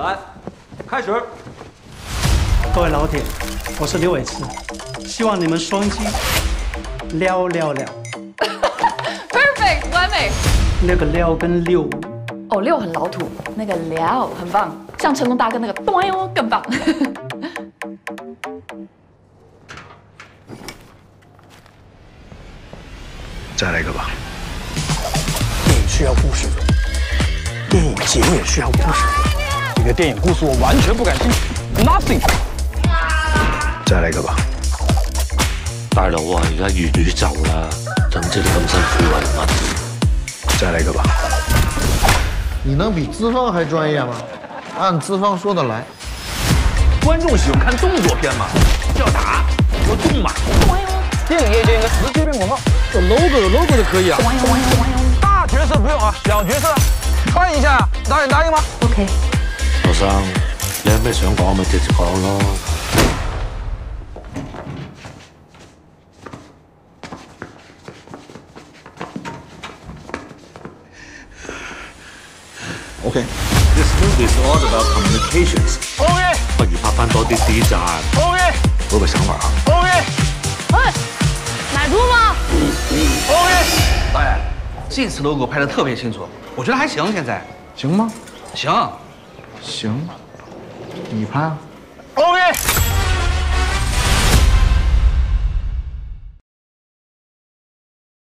来，开始。各位老铁，我是刘伟驰，希望你们双击撩撩撩。Perfect，完美。那个撩跟六，哦，六很老土，那个撩很棒，像成龙大哥那个咚哎 更棒。再来一个吧。电影需要故事，电影节也需要故事。你的电影故事我完全不感兴趣，nothing。再来一个吧。大佬啊，人家女走啦。咱们这里怎么这么啊？再来一个吧。你能比资方还专业吗？按资方说的来。观众喜欢看动作片吗？要打要动嘛。电影业界应该直接变广告。有 logo 有 logo 就可以啊。大角色不用啊，小角色穿一下，导演答应吗？OK。学生，你有咩想讲咪直接讲咯。OK。This movie is all about communications. OK。不如拍翻多啲啲站。o k 我有个想法啊。OK。喂，买估吗？OK。导演，这次 logo 拍得特别清楚，我觉得还行。现在行吗？行。行，你拍。O.K.